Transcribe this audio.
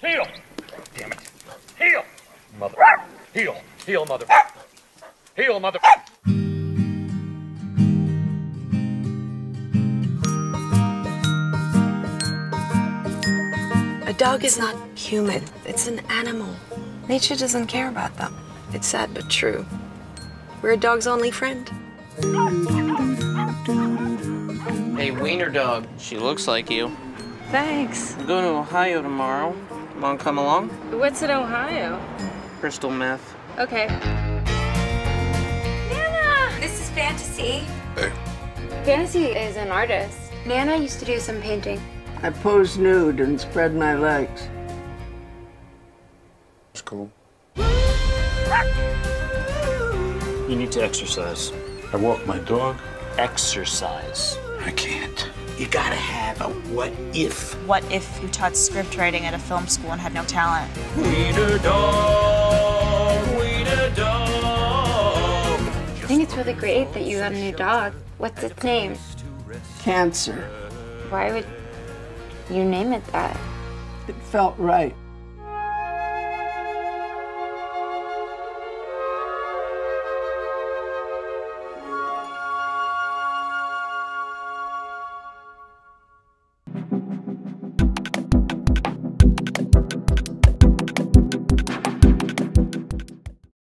Heel! Damn it. Heel! Mother. Heel. Heel, mother. Heel, mother. A dog is not human, it's an animal. Nature doesn't care about them. It's sad but true. We're a dog's only friend. Hey, Wiener Dog. She looks like you. Thanks. I'm going to Ohio tomorrow. Want to come along? What's in Ohio? Crystal meth. Okay. Nana! This is Fantasy. Hey. Fantasy is an artist. Nana used to do some painting. I pose nude and spread my legs. It's cool. You need to exercise. I walk my dog. Exercise. I can't. You gotta have a what if. What if you taught script writing at a film school and had no talent? Wiener dog. Wiener dog. I think it's really great that you got a new dog. What's its name? Cancer. Why would you name it that? It felt right.